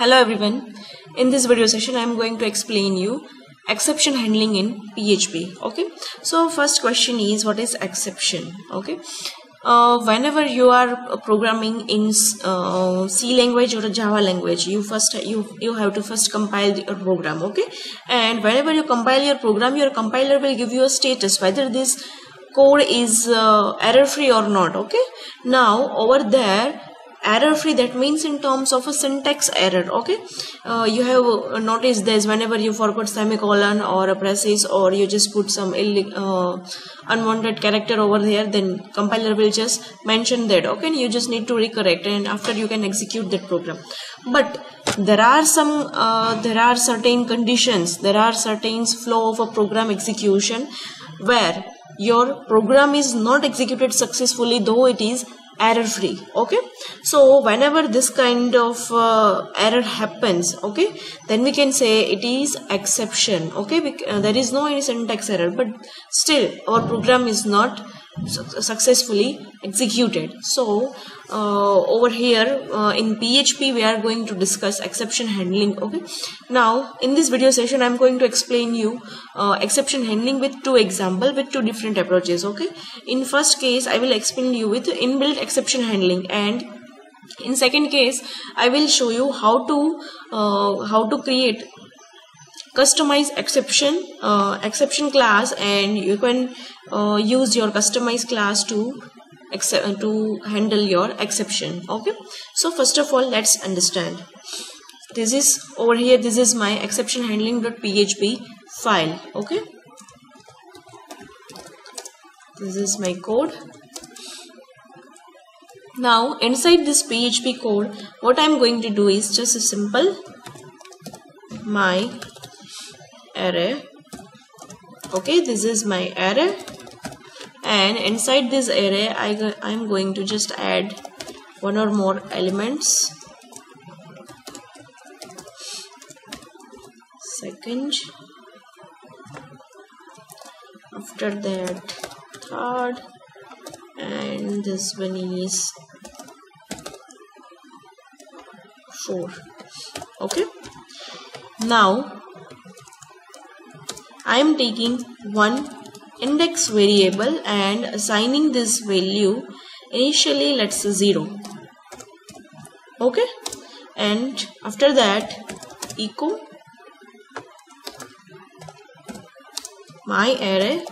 Hello everyone. In this video session I am going to explain you exception handling in PHP. Okay. So first question is what is exception? Okay. Uh, whenever you are programming in uh, C language or Java language, you first you you have to first compile your program. Okay. And whenever you compile your program, your compiler will give you a status whether this code is uh, error free or not. Okay. Now over there error free that means in terms of a syntax error okay? Uh, you have noticed this whenever you forgot semicolon or a braces or you just put some uh, unwanted character over there then compiler will just mention that okay? You just need to recorrect and after you can execute that program. But there are some uh, there are certain conditions there are certain flow of a program execution where your program is not executed successfully though it is error free okay? So whenever this kind of uh, error happens okay then we can say it is exception okay? Uh, there is no any syntax error but still our program is not successfully executed. So uh, over here uh, in PHP we are going to discuss exception handling okay? Now in this video session I'm going to explain you uh, exception handling with two example with two different approaches okay? In first case I will explain you with inbuilt exception handling and in second case I will show you how to uh, how to create customize exception uh, exception class and you can uh, use your customized class to accept, to handle your exception okay? So first of all let's understand. This is over here this is my exception handling.php file okay? This is my code. Now inside this php code what i'm going to do is just a simple my array. Okay this is my array. And inside this array I, I'm going to just add one or more elements. Second. After that third. And this one is four. Okay. Now I am taking one index variable and assigning this value initially let's say 0 okay? And after that echo my array.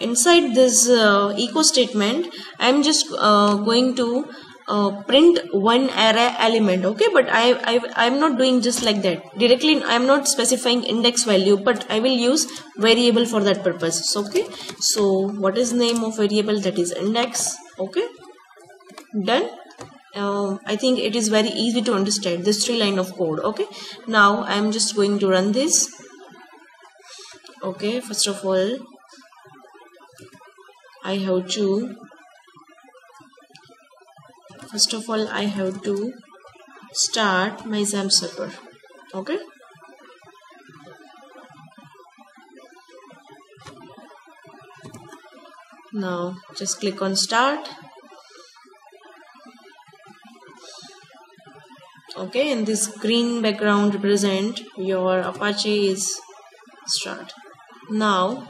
Inside this uh, echo statement I'm just uh, going to uh, print one array element okay? But I, I I'm not doing just like that. Directly I'm not specifying index value but I will use variable for that purpose okay? So what is name of variable? That is index okay? Done. Uh, I think it is very easy to understand this three line of code okay? Now I'm just going to run this okay? First of all I have to first of all I have to start my XAMPP server okay? Now just click on start. Okay and this green background represent your apache is start. Now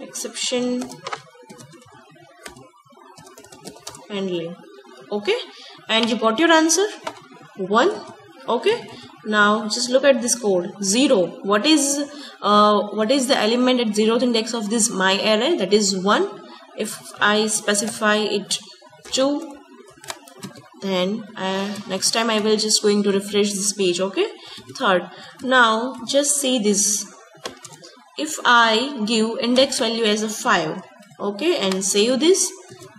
exception handling okay? And you got your answer? 1 okay? Now just look at this code. 0 what is uh, what is the element at zeroth index of this my array? That is 1 if I specify it 2 then uh, next time I will just going to refresh this page okay? Third. Now just see this. If I give index value as a 5 okay and save this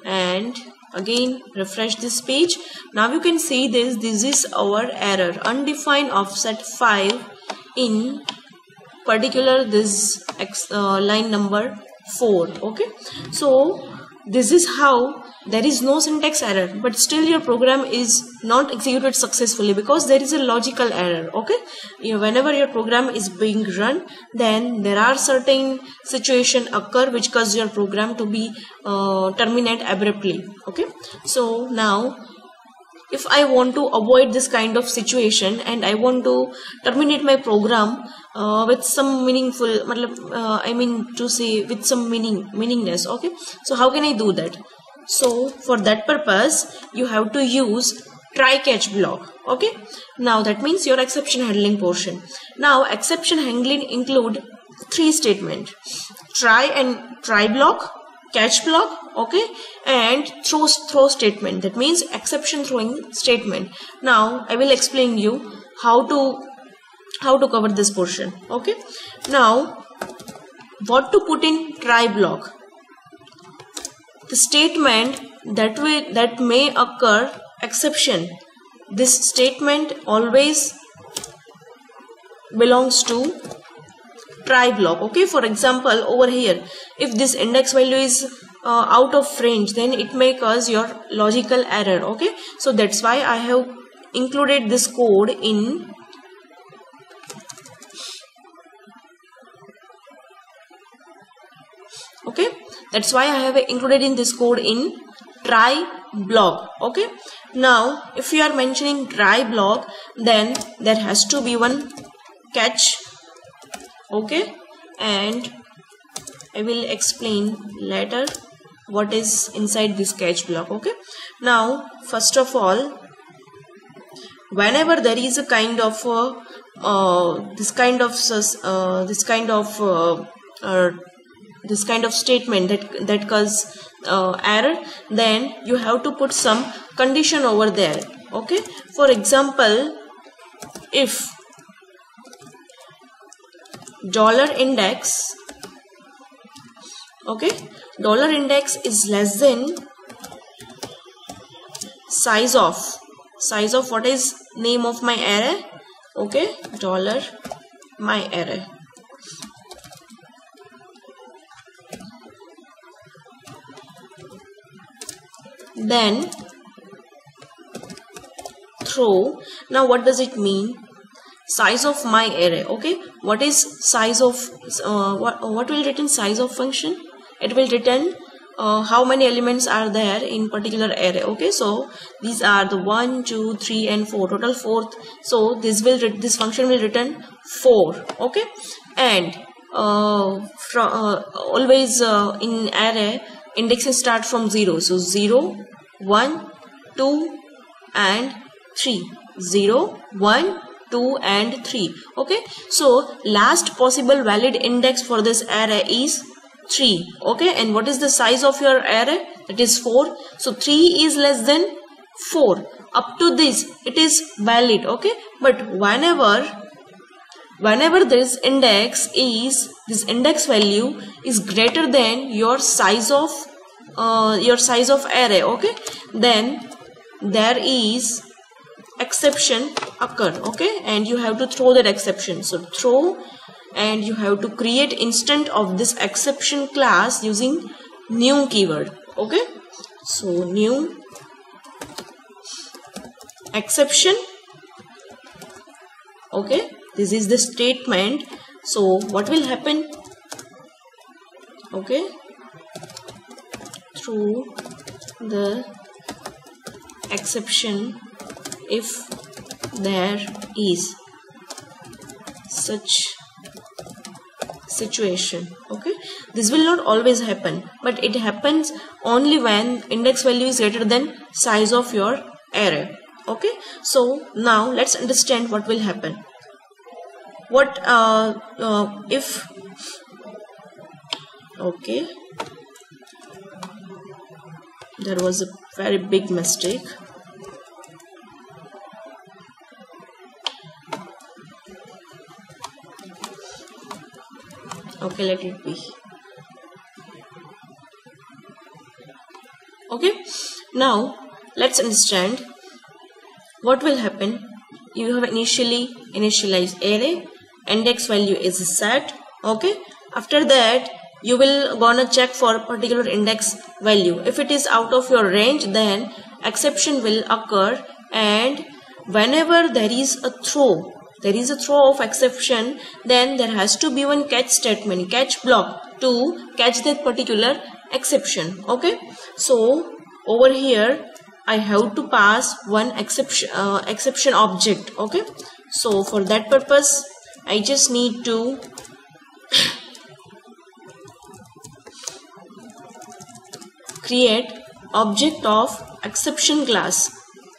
and again refresh this page. Now you can see this this is our error. Undefined offset 5 in particular this uh, line number 4 okay? So this is how there is no syntax error but still your program is not executed successfully because there is a logical error okay? You whenever your program is being run then there are certain situation occur which cause your program to be uh, terminate abruptly okay? So now if I want to avoid this kind of situation and I want to terminate my program uh, with some meaningful uh, I mean to say with some meaning meaningness okay? So how can I do that? So for that purpose you have to use try catch block okay? Now that means your exception handling portion. Now exception handling include three statement. Try and try block catch block okay? And throw throw statement. That means exception throwing statement. Now i will explain you how to how to cover this portion. Okay. Now what to put in try block? The statement that way that may occur exception. This statement always belongs to try block. Okay. For example over here if this index value is uh, out of range then it may cause your logical error. Okay. So that's why I have included this code in okay? That's why I have included in this code in try block okay? Now if you are mentioning try block then there has to be one catch. Okay? And I will explain later what is inside this catch block. Okay? Now first of all whenever there is a kind of uh, uh, this kind of uh, this kind of uh, uh, this kind of statement that that cause uh, error then you have to put some condition over there okay? For example if dollar index okay? Dollar index is less than size of size of what is name of my array okay? Dollar my array then throw. Now what does it mean? Size of my array okay? What is size of uh, what, what will return size of function? It will return uh, how many elements are there in particular array okay? So these are the one two three and four total fourth so this will this function will return four okay? And uh, from uh, always uh, in array indexes start from zero. So zero one two and three. Zero one 2 and 3 okay? So last possible valid index for this array is 3 okay? And what is the size of your array? It is 4 so 3 is less than 4 up to this it is valid. Okay? But whenever whenever this index is this index value is greater than your size of uh, your size of array okay? Then there is exception occur okay? And you have to throw that exception. So throw and you have to create instant of this exception class using new keyword okay? So new exception okay? This is the statement. So what will happen okay through the exception if there is such situation okay? This will not always happen but it happens only when index value is greater than size of your array okay? So now let's understand what will happen. What uh, uh, if okay there was a very big mistake. Okay let it be. Okay now let's understand what will happen. You have initially initialized array. Index value is set. Okay after that you will gonna check for particular index value. If it is out of your range then exception will occur. And whenever there is a throw there is a throw of exception then there has to be one catch statement catch block to catch that particular exception. Okay? So over here I have to pass one exception uh, exception object. Okay? So for that purpose I just need to create object of exception class.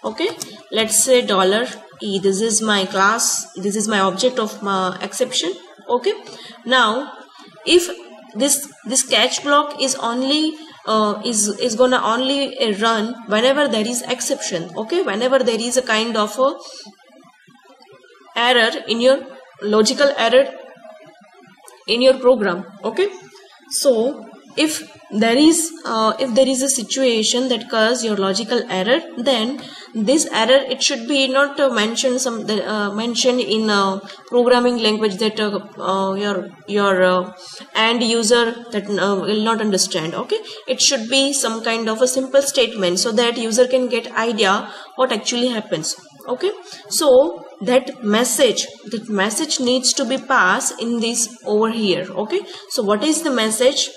Okay? Let's say dollar e this is my class this is my object of my exception. Okay? Now if this this catch block is only uh, is is gonna only uh, run whenever there is exception. Okay? Whenever there is a kind of a error in your logical error in your program. Okay? So if there is uh, if there is a situation that causes your logical error then this error it should be not uh, mentioned some uh, mentioned in a programming language that uh, uh, your your uh, end user that will not understand okay? It should be some kind of a simple statement so that user can get idea what actually happens okay? So that message that message needs to be passed in this over here okay? So what is the message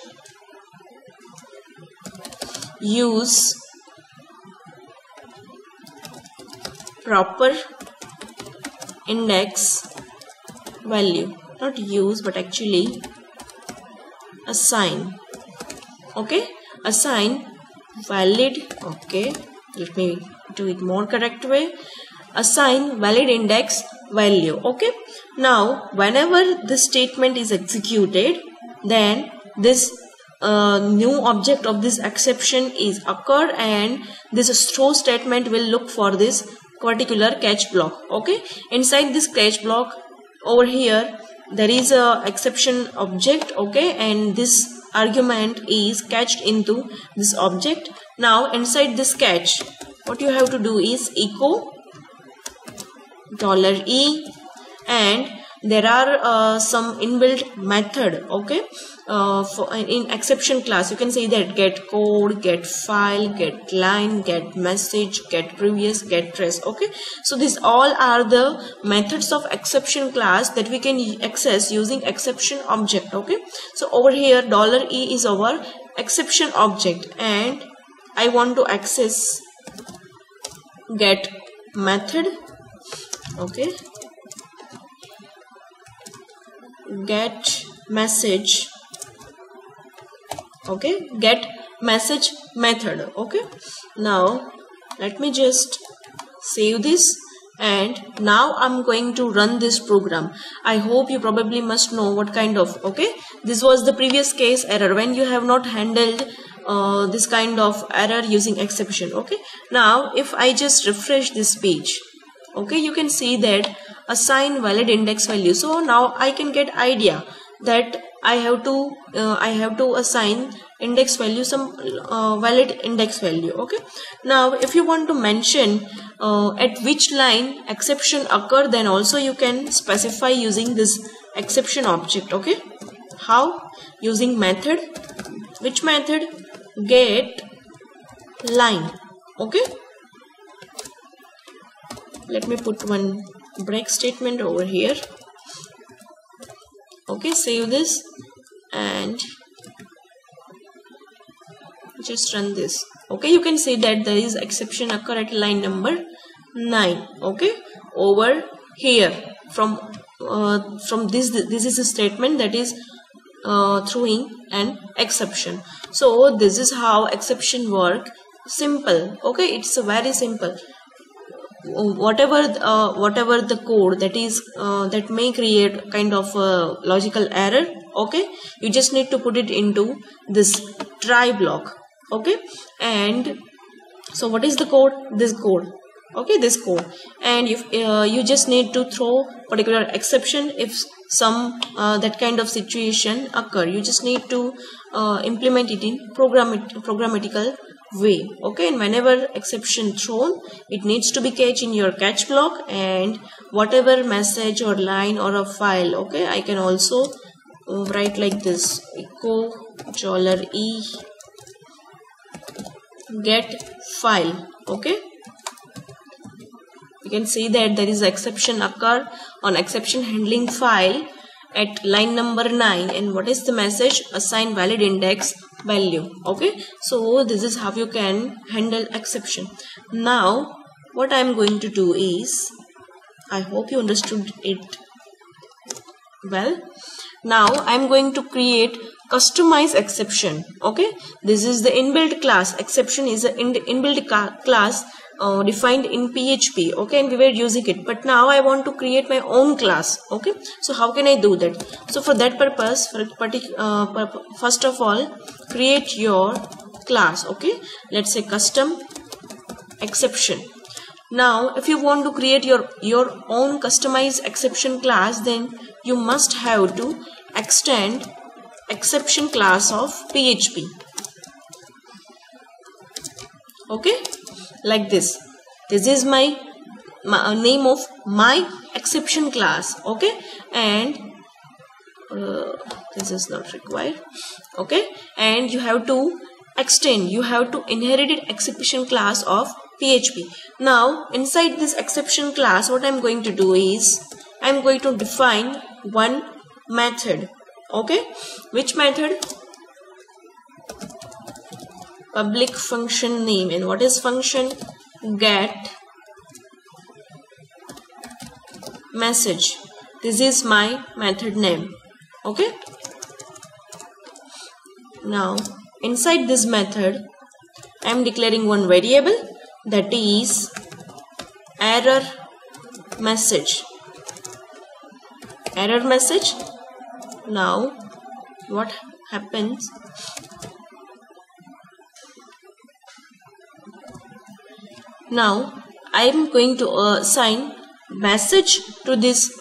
use proper index value. Not use but actually assign. Okay? Assign valid okay let me do it more correct way. Assign valid index value okay? Now whenever this statement is executed then this a new object of this exception is occurred and this throw statement will look for this particular catch block okay? Inside this catch block over here there is a exception object okay? And this argument is catched into this object. Now inside this catch what you have to do is echo dollar e and there are uh, some inbuilt method okay? Uh, for in exception class you can say that get code get file get line get message get previous get trace okay? So these all are the methods of exception class that we can access using exception object okay? So over here dollar e is our exception object and i want to access get method okay get message okay get message method okay. Now let me just save this and now I'm going to run this program. I hope you probably must know what kind of okay. This was the previous case error when you have not handled uh, this kind of error using exception okay. Now if I just refresh this page okay you can see that assign valid index value. So now I can get idea that I have to uh, I have to assign index value some uh, valid index value. Okay? Now if you want to mention uh, at which line exception occur then also you can specify using this exception object. Okay? How? Using method. Which method? Get line. Okay let me put one break statement over here. Okay save this and just run this. Okay you can see that there is exception occur at line number 9 okay over here from uh, from this this is a statement that is uh, throwing an exception. So this is how exception work. Simple. Okay it's very simple whatever uh, whatever the code that is uh, that may create kind of a logical error okay? You just need to put it into this try block okay? And so what is the code? This code okay? This code. And if uh, you just need to throw particular exception if some uh, that kind of situation occur. You just need to uh, implement it in program programmatical way. Okay and whenever exception thrown it needs to be catch in your catch block and whatever message or line or a file okay i can also uh, write like this. Echo dollar e get file okay. You can see that there is exception occur on exception handling file at line number 9 and what is the message? Assign valid index value okay? So this is how you can handle exception. Now what I'm going to do is I hope you understood it well. Now I'm going to create customize exception okay? This is the inbuilt class. Exception is an inbuilt class uh, defined in PHP okay and we were using it. But now I want to create my own class okay. So how can I do that? So for that purpose for uh, first of all create your class okay. Let's say custom exception. Now if you want to create your your own customized exception class then you must have to extend exception class of PHP okay like this. This is my, my uh, name of my exception class okay? And uh, this is not required okay? And you have to extend you have to inherit it exception class of php now inside this exception class what i'm going to do is i'm going to define one method okay? Which method public function name. And what is function? Get message. This is my method name. Okay? Now inside this method I am declaring one variable that is error message. Error message. Now what happens now I am going to uh, assign message to this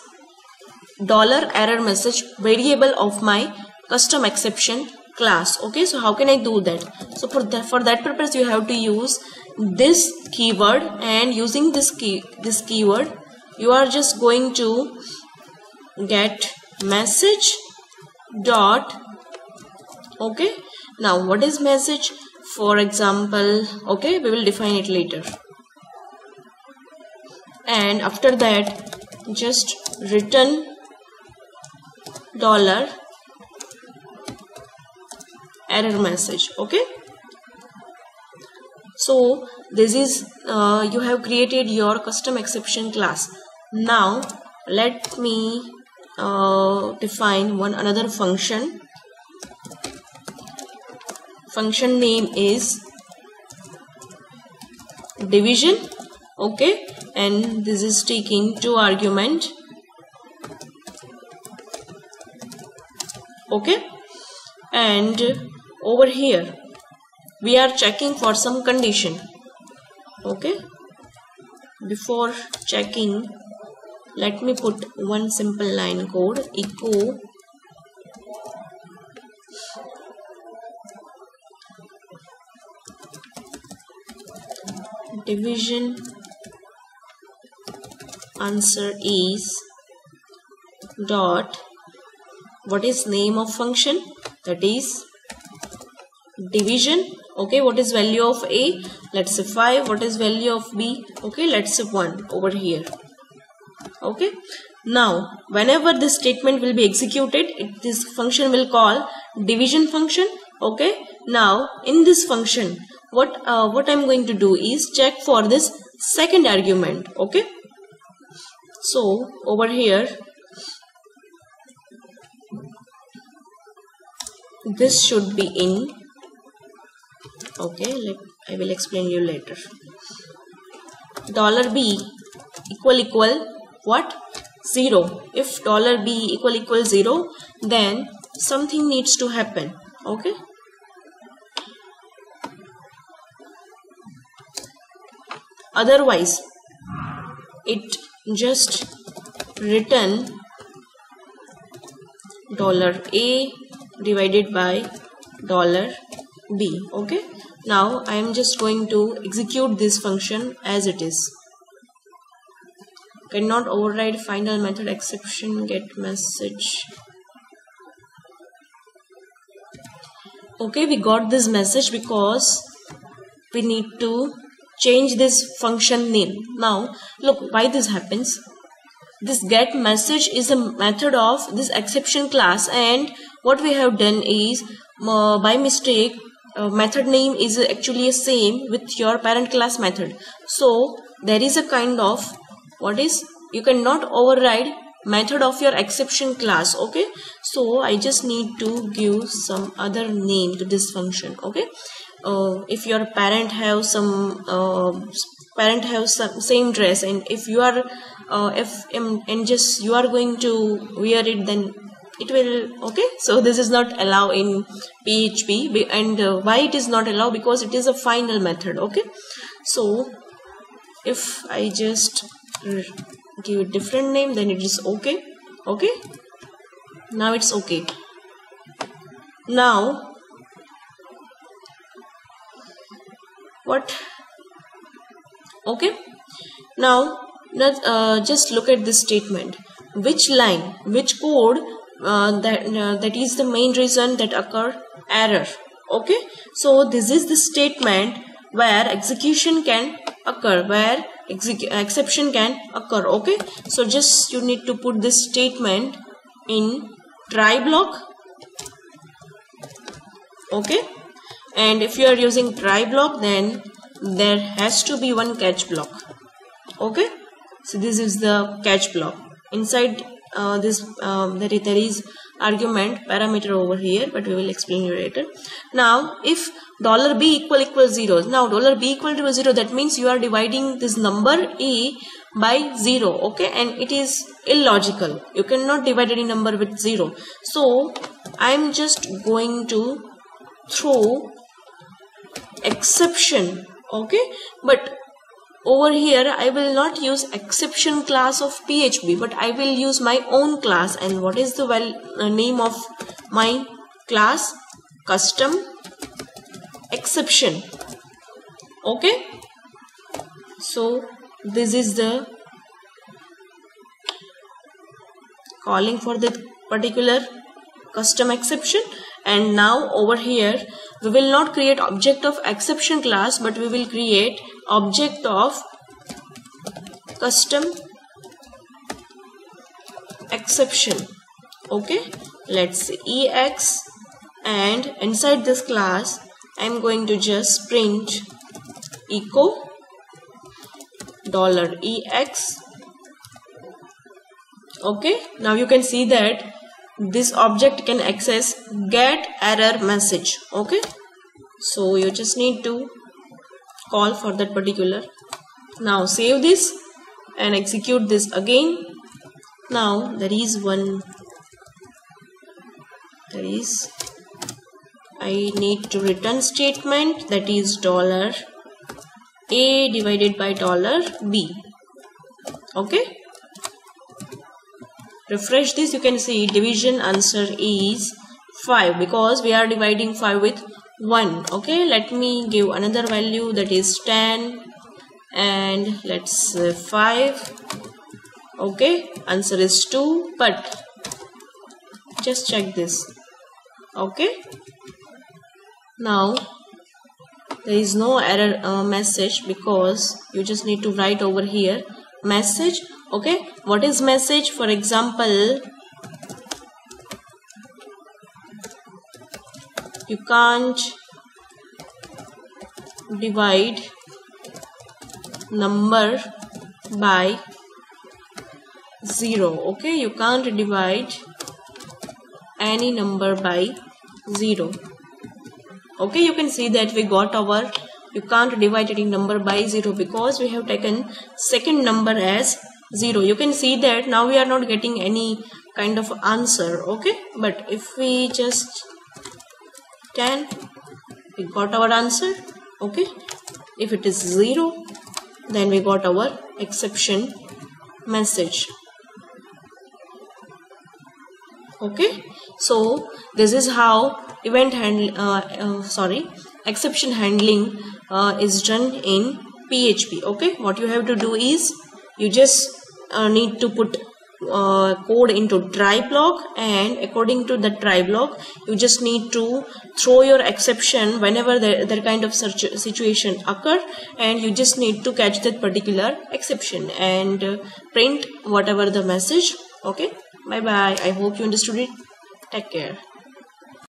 dollar error message variable of my custom exception class. Okay so how can I do that? So for that for that purpose you have to use this keyword and using this key this keyword you are just going to get message dot okay? Now what is message? For example okay we will define it later and after that just return dollar error message okay? So this is uh, you have created your custom exception class. Now let me uh, define one another function. Function name is division okay and this is taking two argument. Okay? And over here we are checking for some condition. Okay? Before checking let me put one simple line code echo. Division answer is dot. What is name of function? That is division. Okay what is value of a? Let's say 5 what is value of b? Okay let's say 1 over here. Okay. Now whenever this statement will be executed it, this function will call division function. Okay. Now in this function what uh, what i'm going to do is check for this second argument. Okay so over here this should be in. Okay let I will explain you later. Dollar b equal equal what? Zero. If dollar b equal equal zero then something needs to happen. Okay? Otherwise it just return dollar a divided by dollar b okay? Now I am just going to execute this function as it is. Cannot override final method exception get message. Okay we got this message because we need to change this function name. Now look why this happens. This get message is a method of this exception class and what we have done is uh, by mistake uh, method name is actually same with your parent class method. So there is a kind of what is you cannot override method of your exception class okay? So i just need to give some other name to this function okay uh, if your parent have some uh, parent have some same dress and if you are uh, if um, and just you are going to wear it then it will okay? So this is not allow in php and uh, why it is not allow because it is a final method okay? So if i just give a different name then it is okay okay? Now it's okay. Now what? Okay. Now let's uh, just look at this statement. Which line which code uh, that uh, that is the main reason that occur? Error. Okay. So this is the statement where execution can occur where exception can occur. Okay. So just you need to put this statement in try block. Okay and if you are using try block then there has to be one catch block. Okay? So this is the catch block. Inside uh, this um, there, is argument parameter over here but we will explain you later. Now if dollar b equal equal zero now dollar b equal to zero that means you are dividing this number e by zero okay? And it is illogical. You cannot divide any number with zero. So i am just going to throw exception okay? But over here I will not use exception class of PHP but I will use my own class. And what is the well uh, name of my class? Custom exception okay? So this is the calling for the particular custom exception and now over here we will not create object of exception class but we will create object of custom exception. Okay? Let's say ex and inside this class I'm going to just print echo dollar ex okay? Now you can see that this object can access get error message okay? So you just need to call for that particular. Now save this and execute this again. Now there is one there is I need to return statement that is dollar a divided by dollar b okay refresh this you can see division answer is 5 because we are dividing 5 with 1 okay let me give another value that is 10 and let's say 5 okay answer is 2 but just check this. Okay now there is no error uh, message because you just need to write over here. Message okay? What is message? For example you can't divide number by 0 okay? You can't divide any number by 0 okay? You can see that we got our you can't divide any number by 0 because we have taken second number as 0 you can see that now we are not getting any kind of answer okay? But if we just 10 we got our answer okay? If it is 0 then we got our exception message okay? So this is how event handle uh, uh, sorry exception handling uh, is done in php okay? What you have to do is you just uh, need to put uh, code into try block and according to the try block you just need to throw your exception whenever that kind of search situation occur and you just need to catch that particular exception and uh, print whatever the message. Okay? Bye bye i hope you understood it. Take care